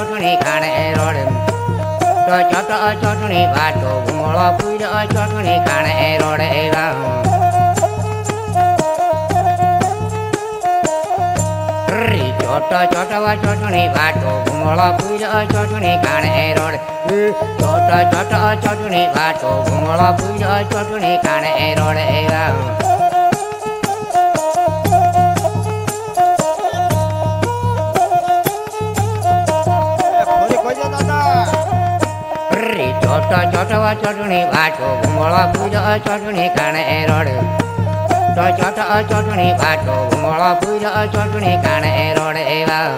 ચોટણી ખાણે road તો ચોટ ચોટણી વાટો ગુમળો પૂજો ચોટણી ખાણે road એવા ચોટ ચોટવા ચોટણી વાટો ગુમળો પૂજો ચોટણી ખાણે road ચોટ ચોટ ચોટણી વાટો ગુમળો પૂજો ચોટણી ખાણે road એવા ચોટ ચોટવા ચોટણી વાટો ગુમળો પૂજો ચોટણી ખાણે રોડ તો ચોટ ચોટણી વાટો ગુમળો પૂજો ચોટણી ખાણે રોડ એવા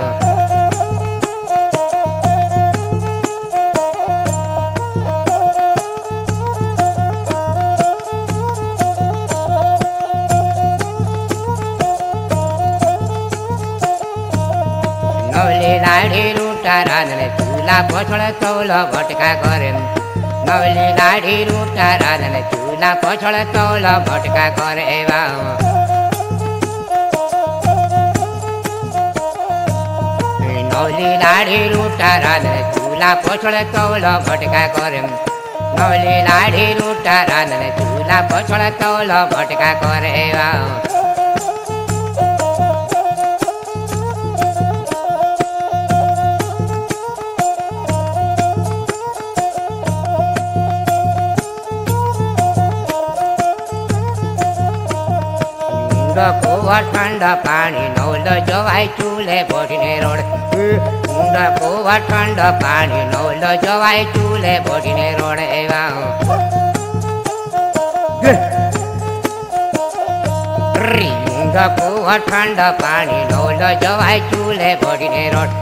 નવલી લાડી રૂટા રાંધણે ચૂલા પોછળ તોલો ભટકા કરે નવલી લાડી રૂટા રાંધણે ચૂલા પોછળ તોલો ભટકા કરે એવા નવલી લાડી રૂટા રાંધણે ચૂલા પોછળ તોલો ભટકા કરે નવલી લાડી રૂટા રાંધણે ચૂલા પોછળ તોલો ભટકા કરે એવા કુવા ઠંડા પાણી નવલ જવાય ચૂલે બોડીને રોડ ઊંડા કુવા ઠંડા પાણી નવલ જવાય ચૂલે બોડીને રોડ એવા ઊંડા કુવા ઠંડા પાણી નવલ જવાય ચૂલે બોડીને રોડ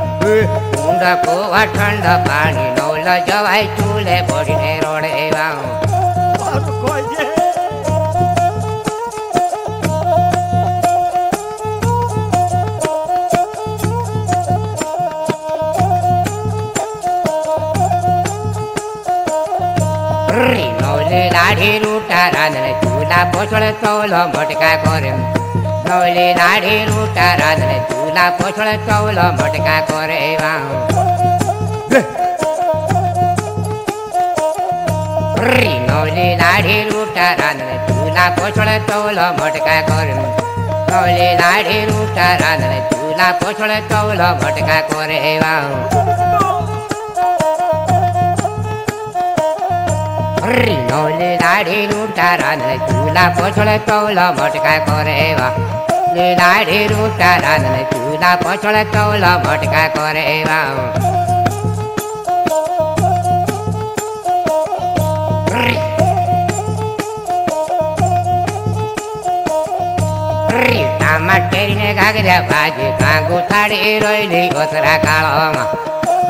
ઊંડા કુવા ઠંડા પાણી નવલ જવાય ચૂલે બોડીને રોડ એવા મારું કોઈ रे दाढी रुटारान रे तुला पोसळ चौलो मटका कर। गवले दाढी रुटारान रे तुला पोसळ चौलो मटका कर गवले दाढी रुटारान रे तुला पोसळ चौलो मटका कर। गवले दाढी रुटारान रे तुला पोसळ चौलो मटका कर મટકા કરે એવા નવલે લાડી રૂટા રાંધણે ચૂલા પોછળ તોલો મટકા કરે એવા લે લાડી રૂટા રાંધણે ચૂલા પોછળ તોલો મટકા કરે એવા માટેરીને ઘાઘરા ભાજી કાંગુ થાળી રોયલી ઓતરા કાળોમાં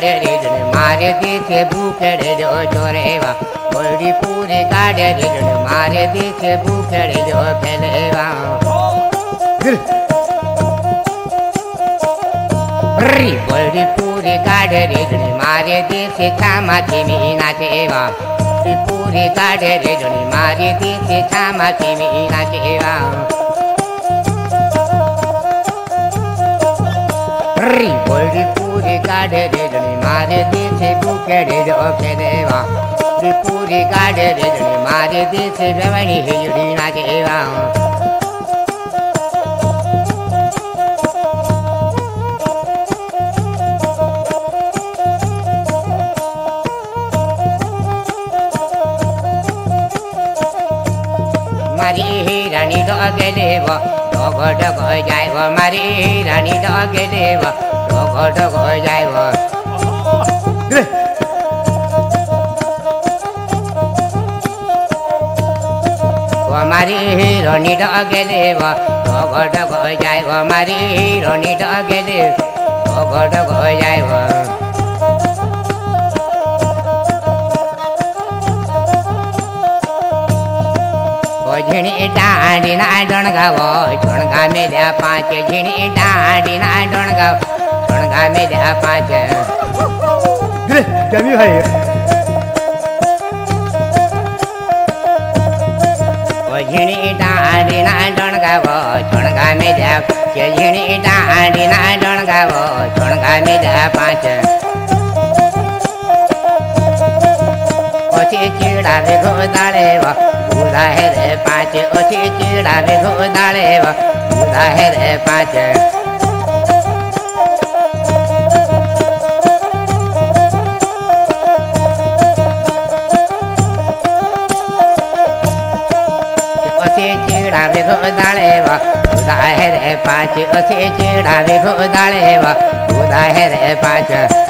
પૂરી કાઢે રીડને મારે દીથે ભૂખેડે જો ચોરેવા બળી પૂરી કાઢે રીડને મારે દીથે ભૂખેડે જો ફેલેવા રી બળી પૂરી કાઢે રીડને મારે દીથે છામાંથી મીના જેવા રી પૂરી કાઢે રીડને મારે દીથે છામાંથી મીના જેવા રી બોલી પૂરી કાઢે રેજણી મારે દેશે ભૂખેડે જો દેવા રી પૂરી કાઢે રેજણી મારે દેશે રવણી હિજડી ના જેવા મારી રાણી ડોગે દેવ ડોગો ડોગો જાય મારી રાણી ડોગે દેવ ढोक हो जाए वो हमारी हीरोनी डगे देव ढोक ढोक हो जाए वो हमारी हीरोनी डगे देव ढोक ढोक हो जाए वो झिणी डांडी ना डणगाव डणगा मेल्या पाच झिणी डांडी ना डणगाव गामे दे पाँच ग्रे जमी भाई झिणी डांडी ना डणगाव झुणगा में द्या झिणी डांडी ना डणगाव झुणगा में द्या पाच ओची चिडा रे घोदाळे वा गुदा हे रे पाच ओची चिडा रे घोदाळे वा गुदा हे रे पाच चूड़ा विघो दाड़ेवा उदा है रे पाच उसे चूड़ा विघो दाड़ेवा उदा है रे पाच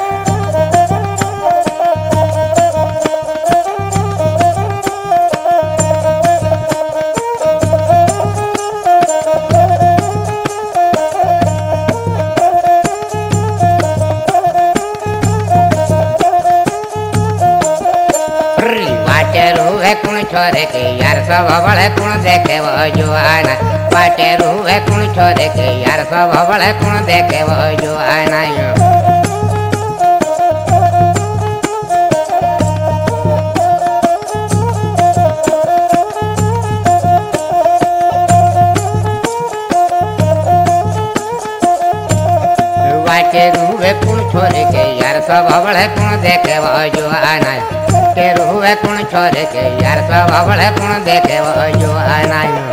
छोरे के यार सब बड़े कुण देखे वो जुआना पाटे रूए कुण छोरे के यार सब बड़े कुण देखे वो जुआना के रूवे कुण छोरे के यार सब बड़े कुण देखे वो जुआना के रोवे कुण छोरे के यार सब अवड़े कुण देखे वो जो आनायो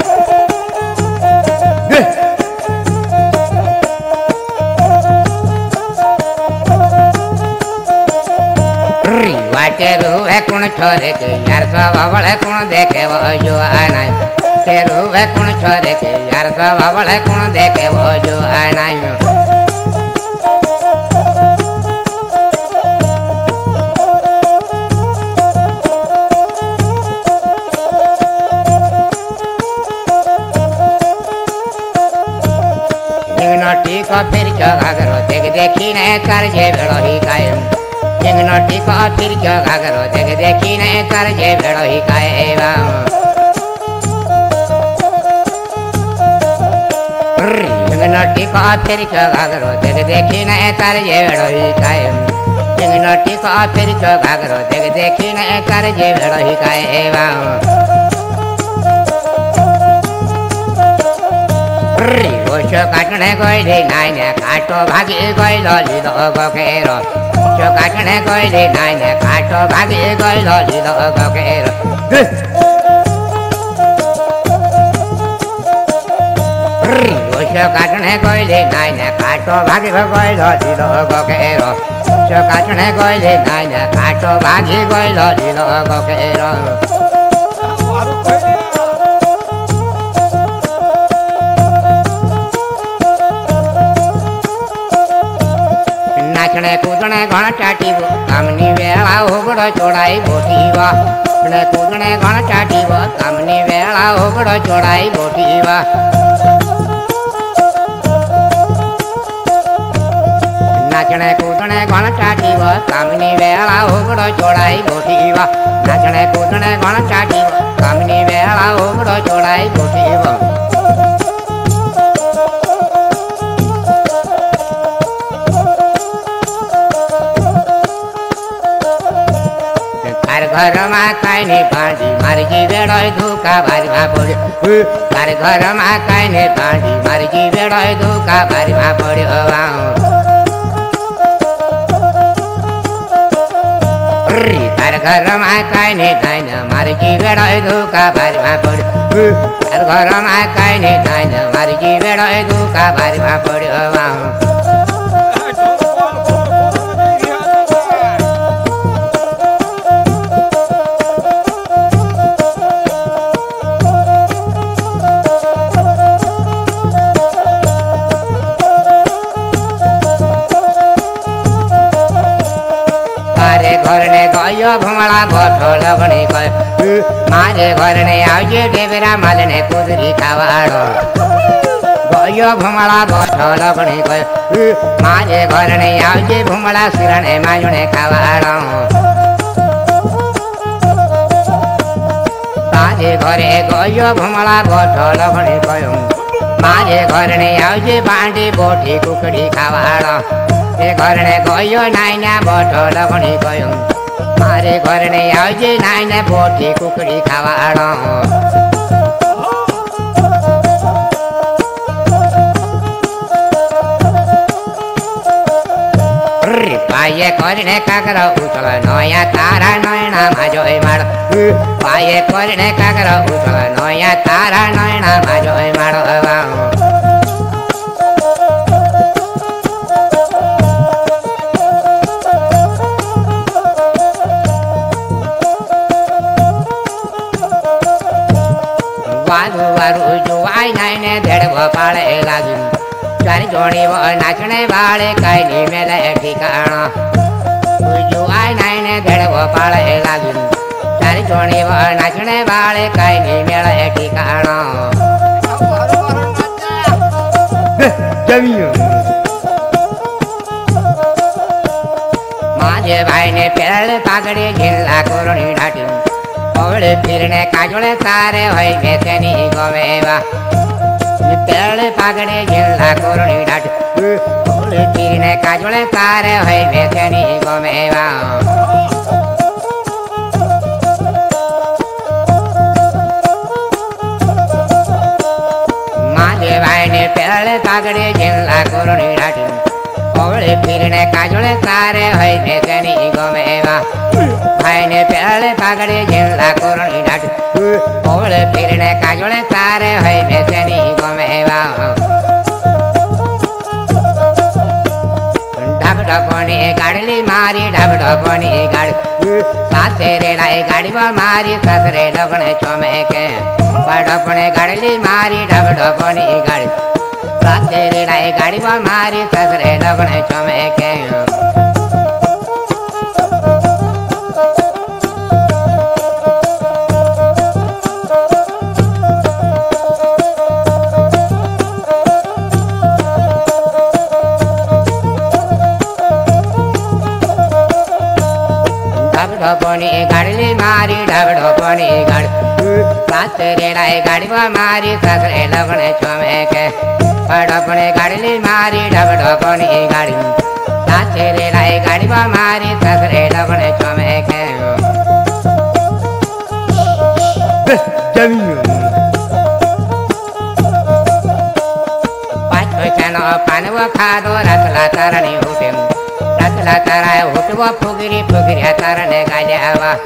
रीवा के रोवे कुण छोरे के यार सब अवड़े कुण देखे वो जो आनायो के रोवे कुण छोरे के यार सब अवड़े कुण देखे वो जो आनायो फिर घाघरो देख देखी ने कर जे भेड़ो ही कायम जिंगनो टिपो तिरक्यो घाघरो देख देखी ने कर जे भेड़ो ही कायम जिंगनो टिपो तिरक्यो घाघरो देख देखी ने कर जे भेड़ो ही कायम जिंगनो टिपो तिरक्यो घाघरो देख देखी ने कर जे भेड़ो ही कायम કોઈ દે નાઈને કાટો ભાગી ગયેલો લીધો ગોખેરો ઓછો કાટણે કોઈ દે નાઈને કાટો ભાગી ગયેલો લીધો ગોખેરો ઓછો કાટણે કોઈ દે નાઈને કાટો ભાગી ગયેલો લીધો ગોખેરો ઓછો કાટણે કોઈ દે નાઈને કાટો ભાગી ગયેલો લીધો ગોખેરો મારું કૂદણે ઘણ ચાટીવો કામની વેળા ઓગળો ચોડાઈ બોટી વા નાચણે કૂદણે ઘણ ચાટીવો કામની વેળા ઓગળો ચોડાઈ બોટી વા નાચણે કૂદણે ઘણ ચાટીવો કામની વેળા ઓગળો ચોડાઈ બોટી વા નાચણે કૂદણે ઘણ ચાટીવો કામની વેળા ઓગળો ચોડાઈ બોટી ઘરમાં કાંઈ ને ભાંડી મારી વેળોય ધોકા બારીમાં પડ્યો તાર ઘરમાં કાંઈ ને ભાંડી મારી વેળોય ધોકા બારીમાં પડ્યો વાહ તાર ઘરમાં કાંઈ ને કાંઈ ને મારી વેળોય ધોકા બારીમાં પડ્યો તાર ઘરમાં કાંઈ ને કાંઈ ને મારી વેળોય ધોકા બારીમાં પડ્યો ઘરને ગયો ભમળા બોઠો લગણી ગયો મારે ઘરને આવજે ડેબરા માલને કુદરી ખાવાડો ગયો ભમળા બોઠો લગણી ગયો મારે ઘરને આવજે ભમળા શિરણે માજણે ખાવાડો તારે ઘરે ગયો ભમળા બોઠો લગણી ગયો મારે ઘરને આવજે ભાંડી બોઠી કુકડી ખાવાડો એ ઘરને ગયો નાઈને બોઠો લગણી ગયો મારે ઘરને આવજે નાઈને ભોટી કુકડી ખાવાડો પાયે કરીને કાકરો ઉછળ નોયા તારા નયણામાં જોઈ માળો. પાયે કરીને કાકરો ઉછળ નોયા તારા નયણામાં જોઈ માળો आई जाने देड़बो पाड़े लागी चारी जोड़ी वो नाचने वाले कई नहीं मिले ठिकाना उजू आई नाइने देड़बो पाड़े लागी चारी जोड़ी वो नाचने वाले कई नहीं मिले ठिकाना ज़मीन माझे भाई ने पेड़ पागड़े झिल्ला कोरोनी ढाटी ओवड़ फिरने काजोड़े सारे होई बेचैनी गोवेवा पेड़ पागड़े झेला कोरणी डाट ओवड़ फिरने काजोड़े सारे होई बेचैनी गोवेवा माले वाइने पेड़ पागड़े झेला कोरणी डाट પવળે ફીરને કાજોળે તારે હોય બેસેની ગવેવા ભાઈને પેરળે પાઘડી જિલ્લા કોરણી ઢાટી પવળે ફીરને કાજોળે તારે હોય બેસેની ગવેવા ઢબઢપોની ગાડલી મારી ઢબઢપોની ગાડી સાસે રેડાય ગાડીમાં મારી સસરે ડગણે ચોમે કે બડપણે ગાડલી મારી ઢબઢપોની ગાડી સાસે રેડાય ગાડીમાં મારી સસરે ડગણે ચોમે કે ઢબઢપોની ગાડલી મારી ઢબઢપોની ગાડી સાત રેડાય ગાડીમાં મારી સસરે લગણે ચોમે કે ઢબઢપણે ગાડલી મારી ઢબઢપોની ગાડી સાત રેડાય ગાડીમાં મારી સસરે લગણે ચોમે કે પાંચ પૈસાનો પાનવો ખાધો રસલા તરણી ઉઠે રસલા તરાય ઉઠવો ફુગરી ફુગર્યા તરને ગાલ્યાવા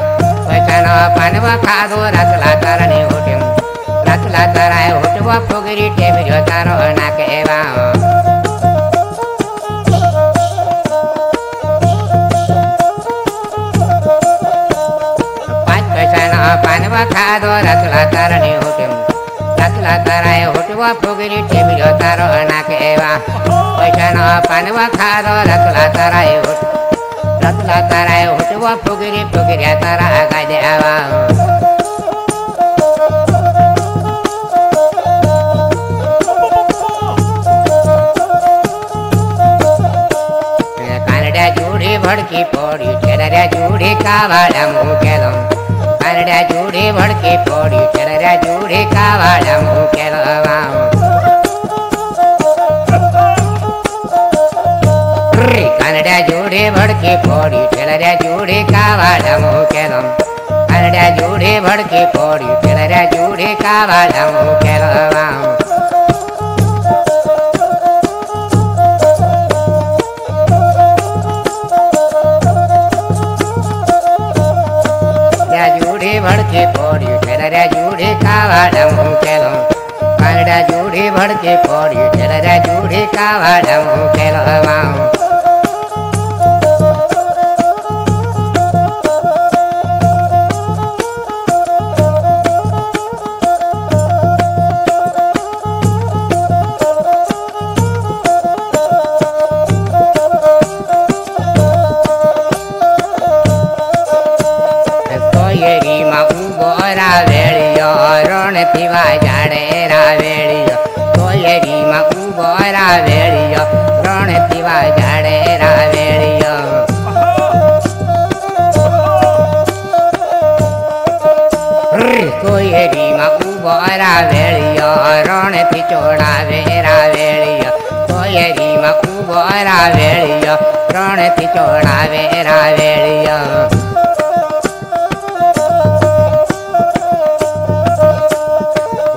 પૈસાનો પાનવો ખાધો રસલા તરણી ઉઠે રસલા તરાય ઉઠવો ફુગરી ટેમર્યો તારો નાકે એવા પાંચ પૈસાનો પાનવો ખાધો રસલા તરણી ઉઠે રસલા તરાય ઉઠવો ફુગરી ટેમર્યો તારો નાકે એવા પૈસાનો પાનવા ખાધો રતલા તારાય ઉઠ રતલા તારાય ઉઠવો ફુગરી ફુગર્યા તારા ગાજે આવા ભડકી પોડી ચેડર્યા જુડી કાવાડા મૂકેલો કાનડા જુડી ભડકી પોડી ચેડર્યા જુડી કાવાડા મૂકેલો વાવ કનડા જોડે ભડકી પોડી ટેલર્યા જોડે કાવાડા મૂકેલો કનડા જોડે ભડકી પોડી ટેલર્યા જોડે કાવાડા મૂકેલો ke pori ra da juri ka va dam ke lo રાવેળિયો રણથી ચોડાવે રાવેળિયો.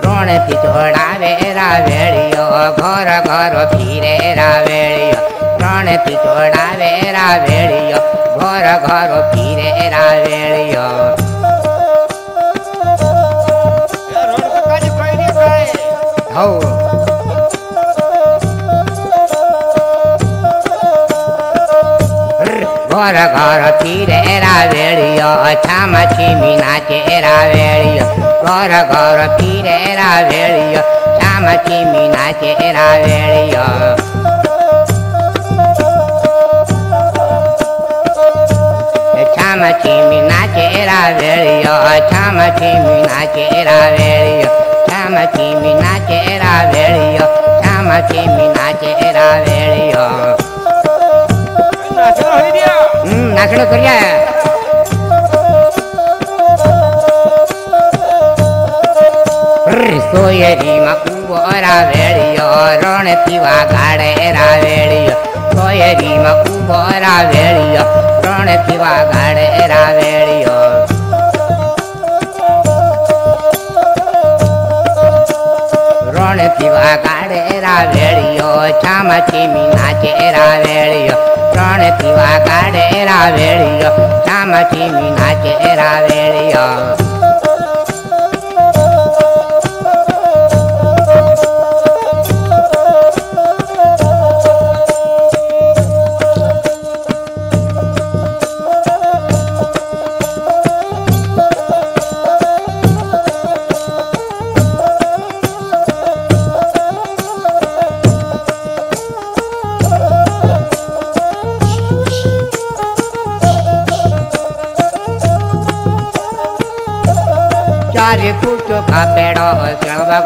રણથી ચોડાવે રાવેળિયો, ઘર ઘર ફીરે રાવેળિયો. રણથી ચોડાવે રાવેળિયો, ઘર ઘર ફીરે રાવેળિયો. એ ઘર ઘર ફીરે રાવેળિયો છામ છીમી નાચે રાવેળિયો ઘર ઘર ફીરે રાવેળિયો છામ છીમી નાચે રાવેળિયો છામ છીમી નાચે રાવેળિયો છામ છીમી નાચે રાવેળિયો છામ છીમી નાચે રાવેળિયો છામ છીમી નાચે રાવેળિયો નાચો હોય રહ્યા. હમ નાચણો કર્યા સોયરીમાં ઉભો રાવેળિયો રણથી વાગાડે રાવેળિયો સોયરીમાં ઉભો રાવેળિયો રણથી વાગાડે રાવેળિયો રણથી વાગાડે રાવેળિયો છામ છીમી નાચે રાવેળિયો રણ પીવા કાઢે રાવેળિયો. રામથી મીના કે રાવેળિયો.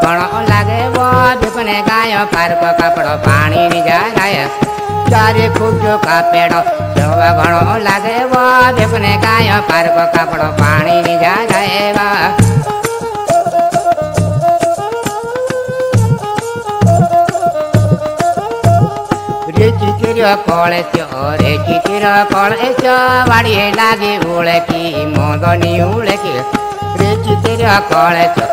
ચણવા ઘણો લાગે વાદ પણ ગાયો પારકો કાપડો પાણી ની જાય ચારે ફૂટો કાપેડો ચણવા ઘણો લાગે વાદ પણ ગાયો પારકો કાપડો પાણી ની જાય રે ચિતિર કોળે ચો રે ચિતિર કોળે ચો વાડીએ લાગે ઉળકી મોદની ઉળકી રે ચિતિર કોળે ચો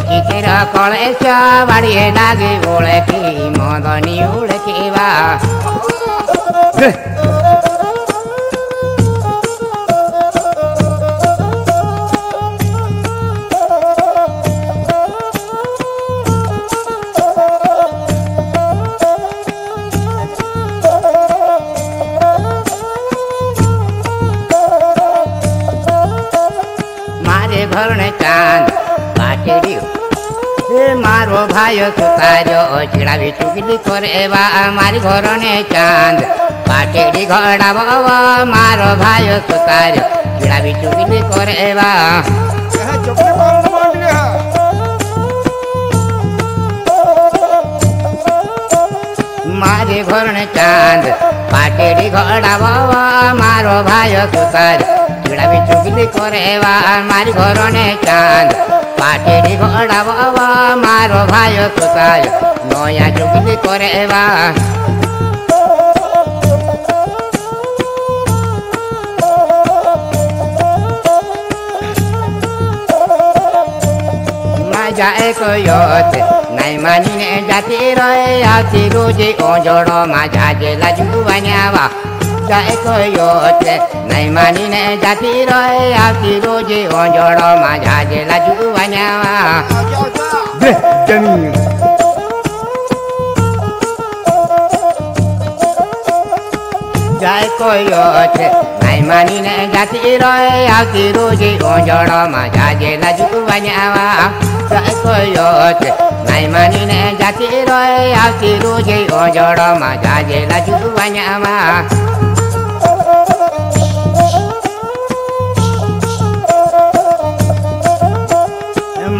ಕಿಕಿರ ಕೊಳೆಶ ಬಡಿಯನಾಗಿ ಉಳಕಿ ಮೋದನಿ ಉಳಕಿವ भरण चाँद મારો ભાઈઓ સુકાર્યો ચીડાવી ચૂકલી કોરેવા મારી ઘરને ચાંદ પાટેડી ઘડાવવા મારો ભાઈઓ સુકાર્યો ચીડાવી ચૂકલી કોરેવા એ હા, ચોકડી પાડો માંડ રહ્યા. મારે ઘરને ચાંદ પાટેડી ઘડાવવા મારો ભાઈઓ સુકાર્યો ચીડાવી ચૂકલી કોરેવા મારી ઘરને ચાંદ પાટેડી ઘડાવવા મારો ભાઈઓ સુકાર્યો નોયા ચૂકલી કોરેવા મજા એક યોત નાઈ માનીને જાતી રહે આવતી રોજે ઓજોડો મજા જે લાજુ chạy coi yo tre này mà ni nè cha ti rồi a ti do ji on jo ro ma cha ji la chu wa nya wa bre chân chạy coi yo tre này mà ni nè cha ti rồi a ti do ji on jo ro ma cha ji la chu wa nya wa coi yo tre này mà ni nè rồi a ti do ji on jo ro ma cha ji la chu wa nya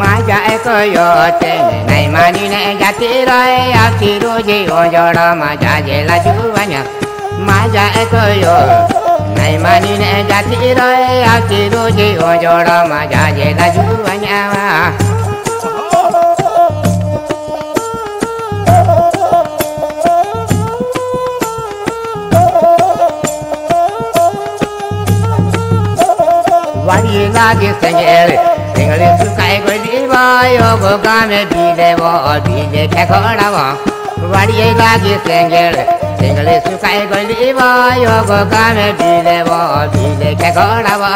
माजाए को योते नहीं मानी ने जाती रोए आखिरो जी ओ जोड़ो माजा जेला जुवन्या माजाए को यो नहीं मानी ने जाती रोए आखिरो जी ओ जोड़ो माजा जेला जुवन्या Why do you like this thing, Ellie? Sing a little, I go ಬಾಯೋ ಗೋಗಾಮೆ ಬೀಳೆವೋ ಬೀಳೆ ಕೆಗೋಣವೋ ವಡಿಯ ಗಾಗಿ ತೆಂಗೆಳ ತೆಂಗಳಿ ಸುಖಾಯ ಗೊಳಿ ಬಾಯೋ ಗೋಗಾಮೆ ಬೀಳೆವೋ ಬೀಳೆ ಕೆಗೋಣವೋ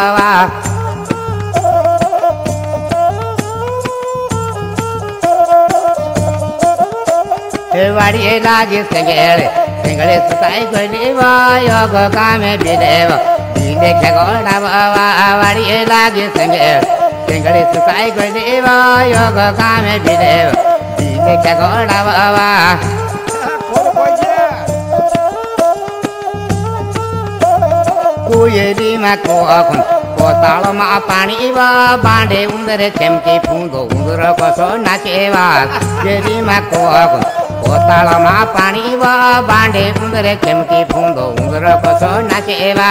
ವಡಿಯ ಗಾಗಿ ತೆಂಗೆಳ ತೆಂಗಳಿ ಸುಖಾಯ ಗೊಳಿ ಬಾಯೋ ಗೋಗಾಮೆ ಬೀಳೆವೋ ಬೀಳೆ ಕೆಗೋಣವೋ ವಡಿಯ ಗಾಗಿ ತೆಂಗೆಳ पिंगळी सुकाय गुरुदेव योग कामे विदेव दिनेच्या गोडा बाबा कुयेरीमा कोकण कोताळमा पाणी वा। बांडे उंदर चमके पुंदो उंदर कसो नाचेवा। येरीमा कोकण कोताळमा पाणी वा। बांडे उंदर चमके पुंदो उंदर कसो नाचेवा।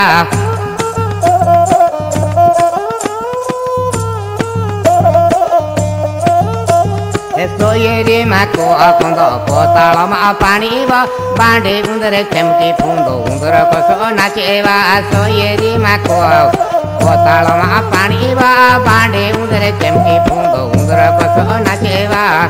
સોયેરીમાં કોખણ કોતાળમાં પાણી વા બાંડે ઉંદરે ચમકી ફૂંદો ઉંદર કસો નાચેવા સોયેરીમાં કો કોતાળમાં પાણી વા બાંડે ઉંદરે ચમકી ફૂંદો ઉંદર કસો નાચેવા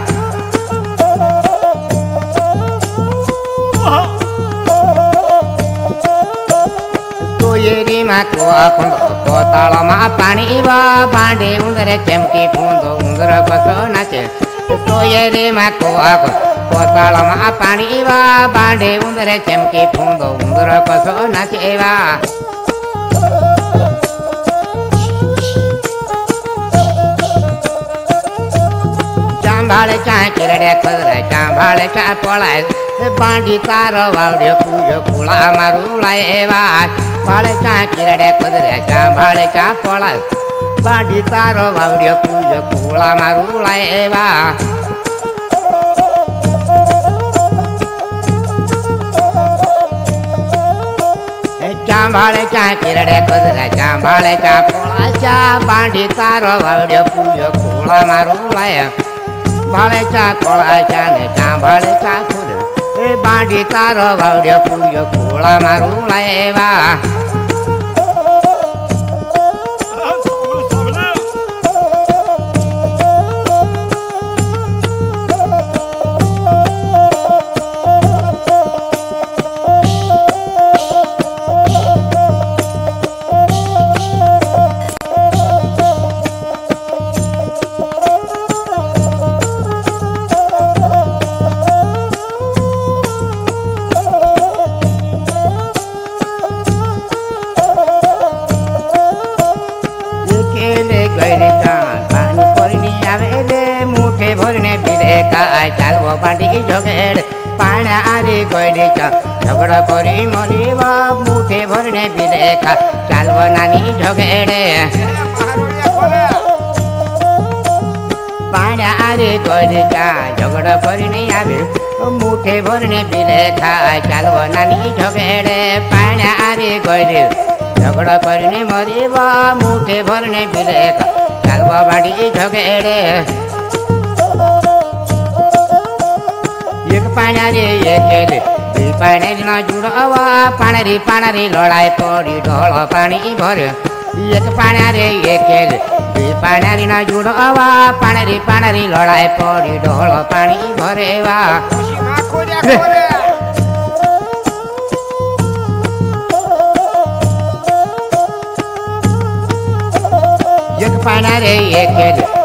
સોયેરીમાં કોખણ કોતાળમાં પાણી વા બાંડે ઉંદરે ચમકી ફૂંદો ઉંદર કસો નાચે સોયેરીમાં કોખણ કોતાળમાં પાણી વા બાંડે ઉંદરે ચમકી ફૂંદો ઉંદર કસો નાચેવા ચાંભાળે ચા કિરડે ખદરે ચાંભાળે ચા પળાય બાંડી તારો વાવડ્યો પૂજો કુળા મારું લાય એવા ભાળે ચા કિરડે ખદરે ચાંભાળે ચા પળાય બાંડી તારો વાવડ્યો પૂજો કુળા મારું લાય એવા ચાંભાળે ચા કિરડે કદરે ચાંભાળે ચા પોળા ચા બાંડી તારો વાવડ્યો પૂજો કુળા મારું લાય ભાળે ચા કોળા ચા ને ચાંભાળે ચા ખુદ એ બાંડી તારો વાવડ્યો પૂજો કુળા મારું લાય কইরিকা ঝগড়া করি মরিবা মুখে ভরনে বিলেখা চালব নানি ঝগড়ে পাড়া আরে করিকা ঝগড়া করিনি আমি মুখে ভরনে বিলেখা চালব নানি ঝগড়ে পাড়া আরে করি ঝগড়া করিনি মরিবা মুখে ভরনে বিলেখা চালব বাড়ি ঝগড়ে एक पाण्याने एक केले ती पाण्याला जुडवा पाणारी पाणारी लड़ाई पड़ी ढोळ पानी भर एक पाण्याने एक केले ती पाण्यारी ना जुडवा पाणारी पाणारी लोळाय पोळी ढोळ पाणी भरेवा एक पाण्यारे एक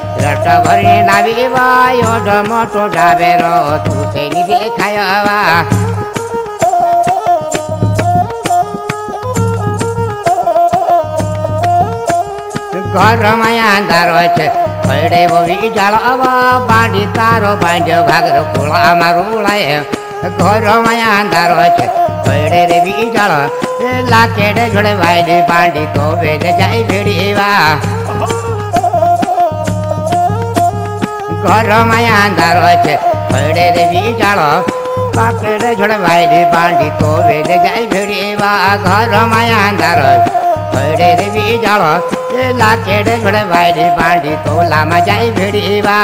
गइले छ रट भर्ने नाभी एउटा मोटो डाबेर तुसेली देखायो बा घरमा आँधारो छ खैडे बोबी जाल अब बाँडी तारो बाँड्यो भाग्रो खोलामा रुलायो घरमा आँधारो छ खैडे रे बिजाल लाकेडे झोडे भाइले बाँडी कोबेले जाइ भिडिवा घरमा आँधारो छ खैडे रे खैडे रे बिजाल लाकेडे झोडे भाइले बाँडी तोलामा जाइ भिडिवा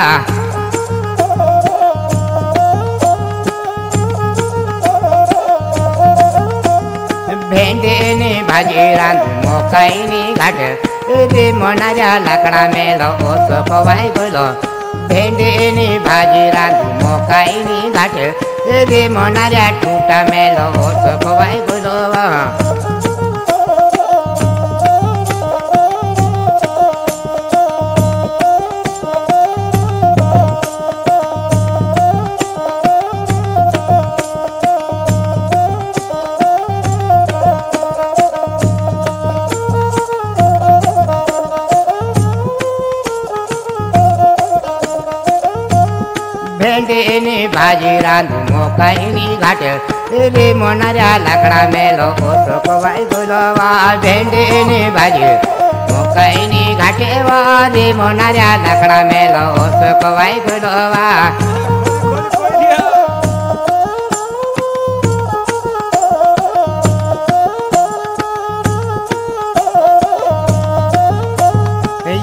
भेंडीनी भाजी रांधू मोकाईनी घाट रे मनाऱ्या लाकडा मेल ओस गेलो भेंडीनी भाजी रांधू मोकाईनी घाट रे मनाऱ्या टुटा मेल ओस पवाय गेलो भेंडीनी भाजी रांधू मोकाईनी घाट रे मोनाऱ्या लाकडा मेलो ओस पवाय गेलो वा भेंडीनी भाजी मोकाईनी घाटे वा रे मोनाऱ्या लाकडा मेलो ओस पवाय गेलो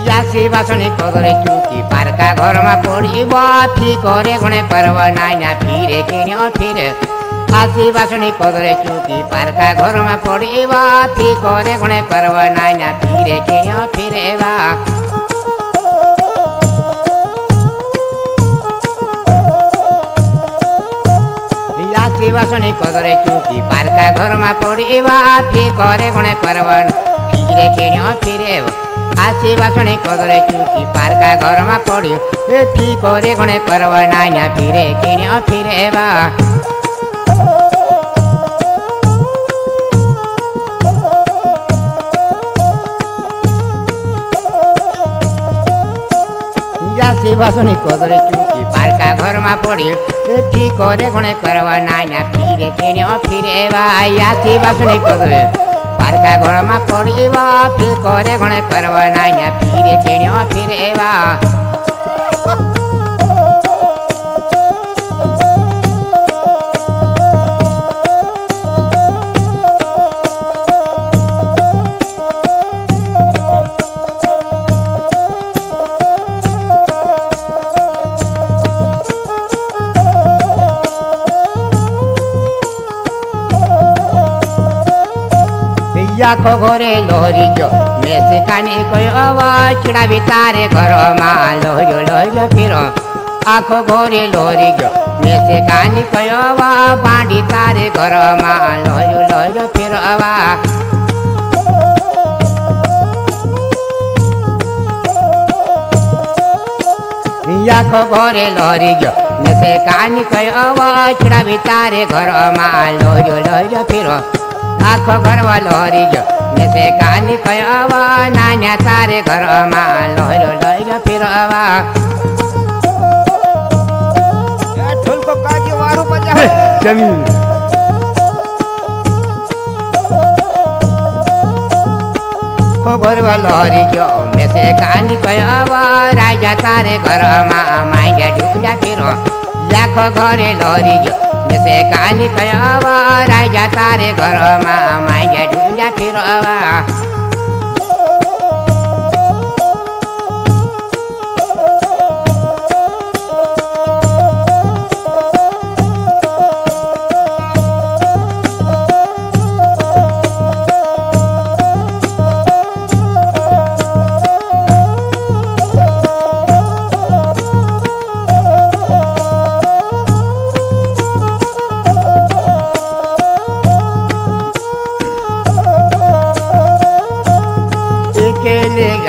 यासी बासनी कगरे चुकी पार्का घरमा पढी बाफी करे गुणे पर्व नाइना फिरे, किन्यो फिरे। आसी बासनी कगरे चुकी पार्का घरमा पढी बाफी करे गुणे पर्व नाइना फिरे, किन्यो फिरे यासी बासनी कगरे चुकी पार्का घरमा पढी बाफी करे गुणे पर्व फिरे, किन्यो फिरे आसी बासणी कदरे चुकी पार्का घरमा पढ्यो ए फ़ी करे गणे पर्व नाइना फिरे किन्यो फिरे बा यासी बासणी कदरे चुकी पार्का घरमा पढ्यो ए फ़ी करे गणे पर्व नाइना फिरे किन्यो फिरे बा यासी કરતા ગુણમાં કોણી વા પીર કોને ગુણે પરવાના પીર કેણ્યો પીર એવા. फिरेबा घोरे लोरी जो। मेसे कानी कोई आवाज़ चिड़ा बितारे घरमा लोयो लोयो फिरो। आखो घोरे लोरी जो। मेसे कानी कोई आवाज़ बांडी तारे घरमा लोयो लोयो फिरो आवा याको घोरे लोरी जो। मेसे कानी कोई आवाज़ चिड़ा बितारे घरमा लोयो लोयो फिरो। આખો ઘરવા લોરી ગયો મેસે કાની કયાવા નાન્યા તારે ઘરમાં લોહરો લઈ ફેરવા ઢોલકો કાજી વારું બજા જમીન ખબર વલોરી ગયો મેસે કાની કયાવા રાજા તારે ઘરમાં માંગ્યા ઢુકડા ફેરો લાખો ઘરે લોરી ગયો जैसे काली कयावा राजा सारे घरों में मैं ढूंढा फिरवा।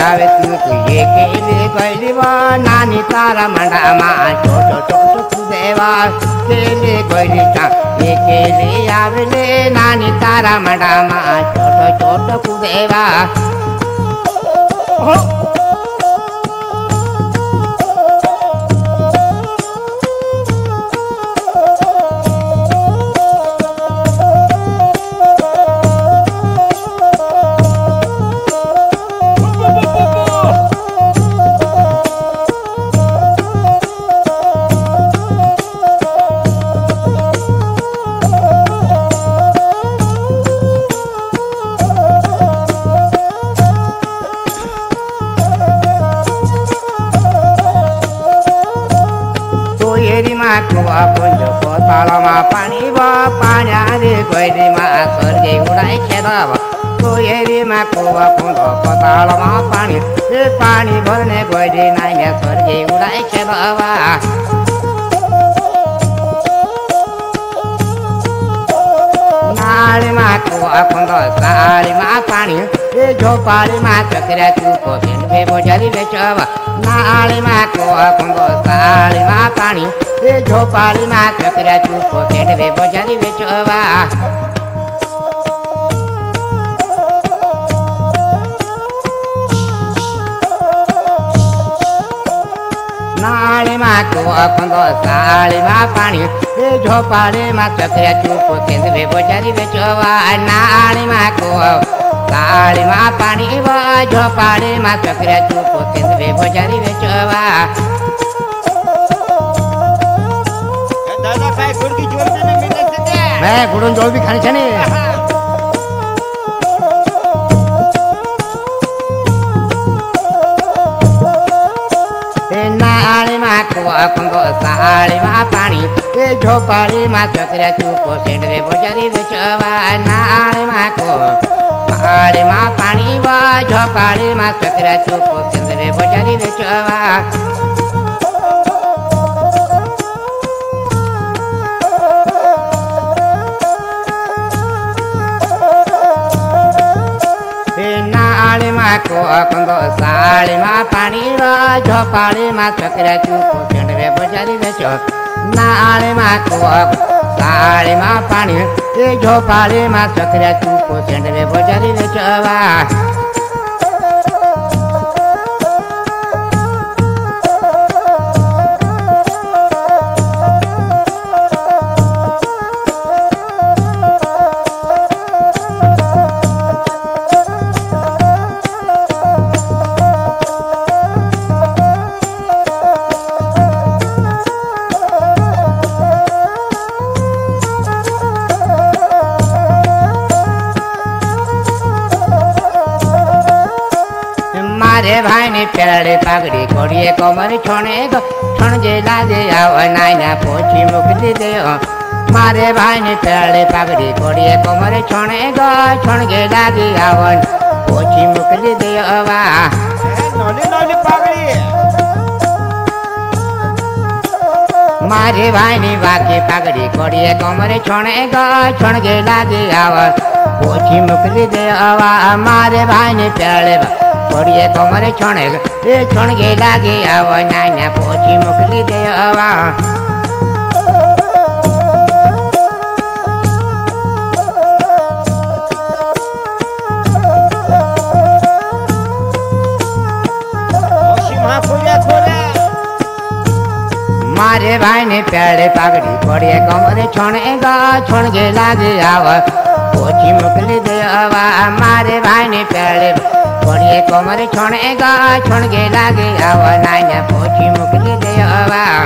जावे तू तुझे के लिए कोई दीवाना तारा मंडा मा छोटो छोटो तू देवा। के लिए कोई ये के आवे ले नानी तारा मंडा मा छोटो छोटो तू देवा। Oh कुवा फुल्नुको तलमा पानी भयो पानी गैरीमा सर्गी उडाइ खेत कोइरीमा कुवा फुल्नुको तलमा पानी ए पानी भर्ने गैरी नाइमा सर्गी उडाइ खेत नालीमा कुवा फुल्द सारीमा पानी ए झोपालीमा चक्रिया चुको भेट बेबो जरी बेचवा વેચવા નાળીમાં કુવા પુંજ સાળીમાં પાણી એ ઝોપાળીમાં ચકર્યા ચૂકો ભીન ભેગો જરી વેચવા નાળીમાં કુવા પુંજ સાળીમાં પાણી એ ઝોપાળીમાં ચકર્યા ચૂકો ભીન ભેગો જરી વેચવા નાળીમાં કુવા સાળીમાં પાણી વા ઝોપાળીમાં ચકર્યા ચૂકો ભીન ભેગો જરી વેચવા એ દાદા કાંઈ ગુડકી જોઈ તને મિલે છે તે? મેં ગુડું જોઈ બી ખાણી છે ને એ નાળીમાં કુવા કુંગો સાળીમાં પાણી એ ઝોપાળીમાં ચકર્યા ચૂકો સેડવે બોજારી વેચવા નાળીમાં કુવા સાળીમાં પાણી વા ઝોપાળીમાં ચકર્યા ચૂકો સેડવે બોજારી વેચવા એ નાળીમાં કોકંગો સાળીમાં પાણી વા ઝોપાળીમાં ચકરા ચૂકો ચંડવે બજારી વેચો નાળીમાં કોક સાળીમાં પાણી એ ઝોપાળીમાં ચકરા ચૂકો ચંડવે બજારી વેચવા ભાઈની પેરડે પાઘડી કોડીએ કોમર છોણે ગો છણ જે લાદે આવ નાયના પોછી મૂકી દે મારે ભાઈની પેરડે પાઘડી કોડીએ કોમર છોણે ગો છણ જે લાદી આવ પોછી મૂકી દે વા એ નાની નાની પાઘડી મારે ભાઈની વાકી પાઘડી કોડીએ કોમર છોણે ગો છણ જે લાદી આવ પોછી મૂકી દે વા મારે ભાઈની પેરડે કોડીએ કોમર છોણે ગો એ છણ જે લાગી આવ નાયના પોછી મૂકી દે વા ઓશી માં ખોલ્યા ખોલ્યા મારે ભાઈને પેડે પાઘડી કોડીએ કમરે છોણે ગા છોણ ગે લાગે આવ ઓછી મોકલી દે આવા મારે ભાઈને પેડે કોડીએ કમરે છોણે ગા છોણ ગે લાગે આવ નાના પોછી મોકલી દે આવા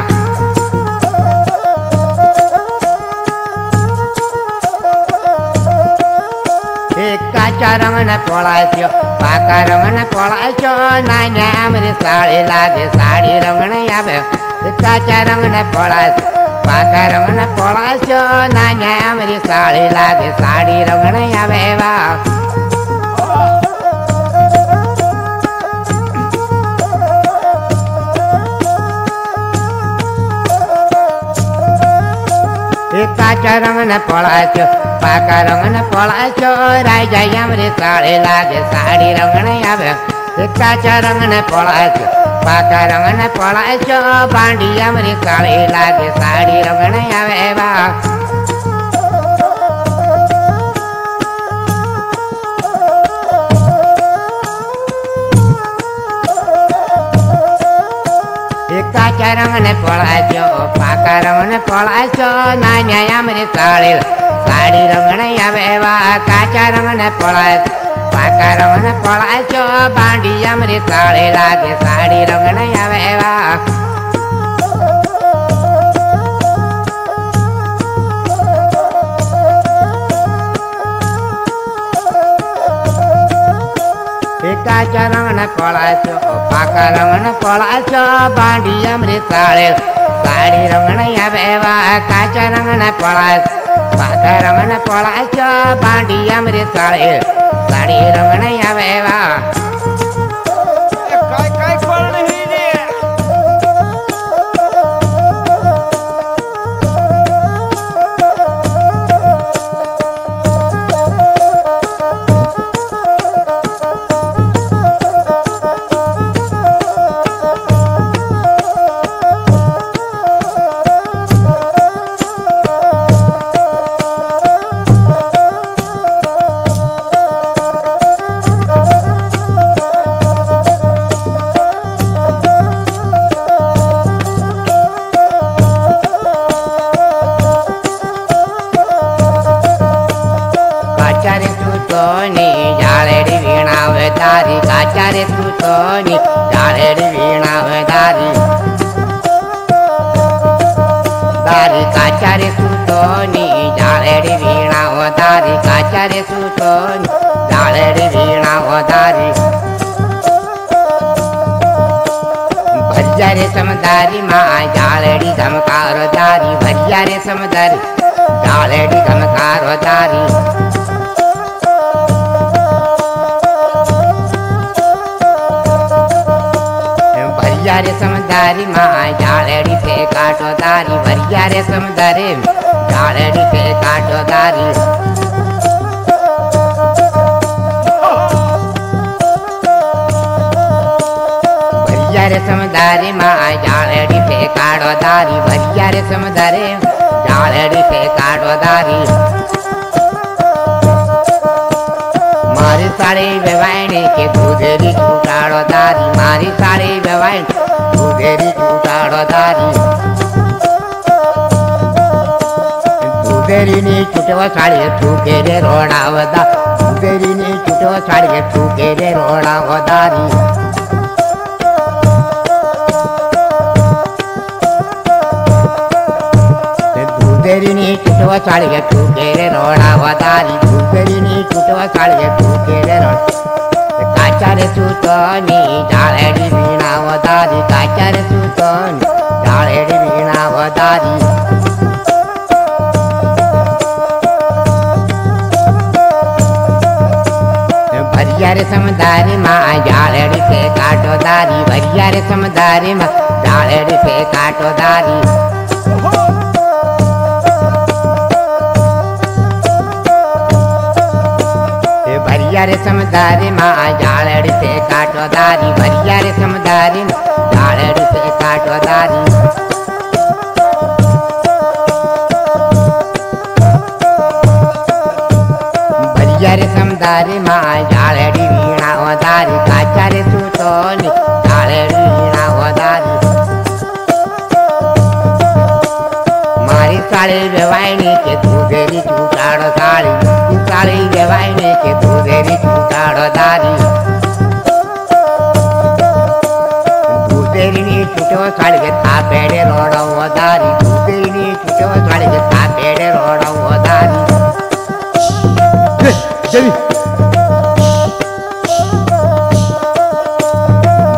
એક કાચા રંગના કોળાચ્યો પાકા રંગના કોળાચ્યો નાના આમરે સાડી લાગે સાડી રંગણે આવે એક કાચા રંગના કોળાચ્યો પાકા રંગના કોળાચ્યો નાના આમરે સાડી લાગે સાડી રંગણે આવે વા એક કાચા રંગના કોળાચ્યો પાકા રંગના કોળાચ્યો રાજા આમરે સાડી લાગે સાડી રંગણે આવે કાચા રંગને પળાય છે પાકા રંગને પળાય છે ભાંડી અમરી કાળી લાગે સાડી રંગને આવે બા પાકારમને પળાજો પાકારમને પળાજો નાન્યા યામરી સાળી સાડી રમણે આવે એવા કાચા રમને પળાય પાકારમને પળાજો બાંડી યામરી સાળી લાગે સાડી રમણે આવે એવા ರವಣ ಕೊಳಾಚೋ ಪಾಕ ರವಣ ಕೊಳಾಚೋ ಬಾಂಡಿ ಅಮೃತಾಳೆ ಬಾಡಿ ರವಣ ಯವೇವ ಕಾಚ ರವಣ ಕೊಳಾಚ ಪಾಕ ರವಣ ಕೊಳಾಚೋ ಬಾಂಡಿ ಅಮೃತಾಳೆ ಬಾಡಿ ರವಣ ಯವೇವ धर डालेडी धमकार तारी भरिया रे समझदारी माँ डालेडी पे काटो तारी भरिया समझदारे डालेडी पे काटो तारी समदारी मा जाड़ी पे काड़ो दारी भरिया रे समदारी। જાળેડી તે કાઢો તારી મારી સાડી વેવાયણી કે દૂધેરી ચૂંટાડો તારી મારી સાડી વેવાયણી દૂધેરી ચૂંટાડો તારી દૂધેરીની ચૂંટવા સાડી ચૂકે રે રોડાવતા દૂધેરીની ચૂંટવા સાડી ચૂકે રે રોડાવતારી દૂધેરીની ચૂંટવા સાડી ચૂકે રે રોડાવતારી દૂધેરીની ચૂંટવા સાડી ચૂકે રે રોડ કાચારે સૂતોની જાળેડી વીણા વધારી કાચારે સૂતોની જાળેડી વીણા વધારી ભરિયારે સમદારી માં જાળેડી છે કાટો દારી ભરિયારે સમદારી માં જાળેડી છે કાટો દારી ભરિયારે સમદારી માં જાળેડી છે કાટો દારી ભરિયારે સમદારી માં જાળેડી છે કાટો દારી ભરિયારે સમદારી માં જાળેડી વીણા વધારી કાચારે સૂતોની જાળેડી વીણા વધારી મારી સાળી વેવાયણી કે દૂધેરી ચૂંટાડો સાળી તું સાળી વેવાયણી કે तेरी दाडोदारी भूतेरी छुटो साड़ के था पेड़े रोड़ा हुआ दारी। भूतेरी छुटो साड़ के था पेड़े रोड़ा हुआ दारी।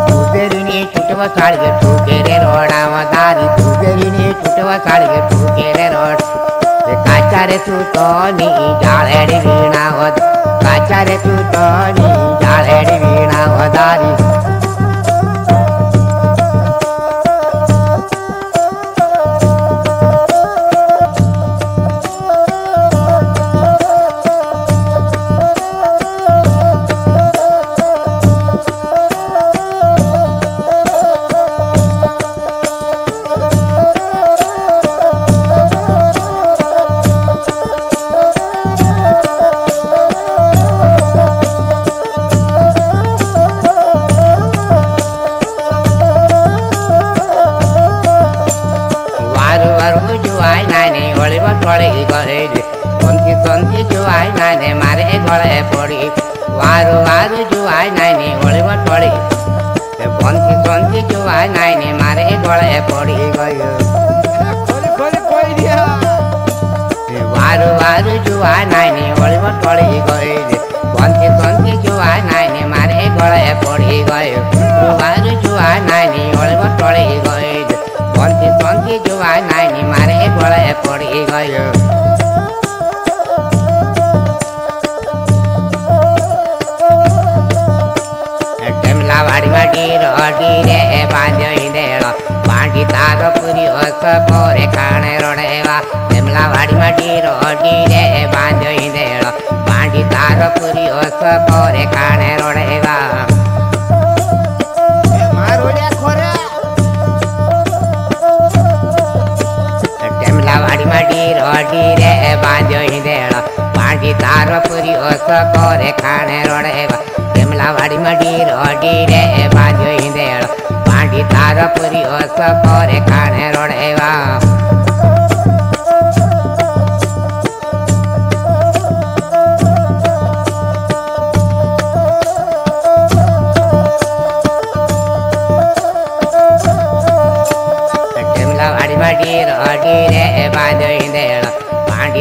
भूतेरी छुटो साड़ के ठूके रे रोड़ा हुआ दारी। भूतेरी छुटो साड़ के ठूके रे रोड़ा काचारे तू तोनी जाळेडी वीणा होत काचारे तू तोनी जाळेडी वीणा होदारी મારે ગળે પડી વારું વારું જોવાય નાની ઓળીમાં ટોળી ફોનથી સોનથી જોવાય નાને મારે ગળે પડી ગયું ખોલી ખોલી કોઈ રહ્યા વારું વારું જોવાય નાની ઓળીમાં ટોળી ગઈ ફોનથી સોનથી જોવાય નાને મારે ગળે પડી ગયું વારું જોવાય નાની ઓળીમાં ટોળી ગઈ ફોનથી સોનથી જોવાય નાની મારે ગળે પડી ગયું la bari bari ro di re ba jo i de ro ba di ta ro puri o sa po re ka ne ro ne va tem la bari bari ro di re ba jo i de ro ba di ta ro puri o sa po re ka ne ro ne va tem la bari bari ro di re ba jo i de ro भी तारो पूरी ओस कोरे खाने रोड़े बिमला वाड़ी muddy रोडी रे बाजो इंदेड़ो पांडी तारो पूरी ओस कोरे खाने रोड़े वा Bye.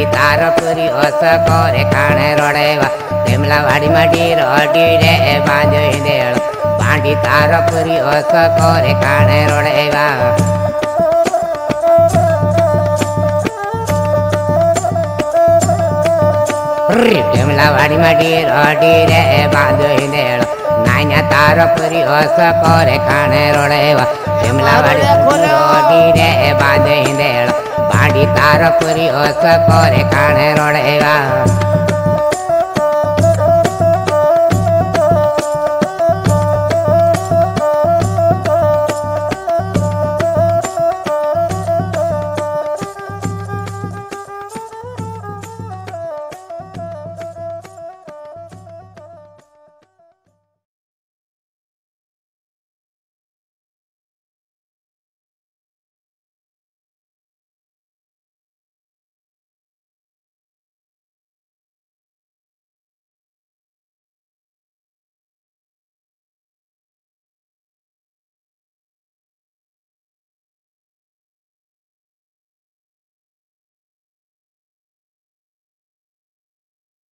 ડીર ડીરે બાંધ્યો ઈંડેળો બાંધી તારો પૂર્યો સપોરે કાણે રોડેવા ટેમલા વાડીમાં ડીર ડીરે બાંધ્યો ઈંડેળો બાંધી તારો પૂર્યો સપોરે કાણે રોડેવા ટેમલા વાડીમાં ડીર ડીરે બાંધ્યો ઈંડેળો નાના તારો પૂર્યો સપોરે કાણે રોડેવા ટેમલા વાડીમાં ડીરે બાંધ્યો ઈંડેળો બાંધી તારો પૂર્યો સપોરે કાણે રોડેવા